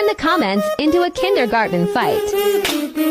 turn the comments into a kindergarten fight.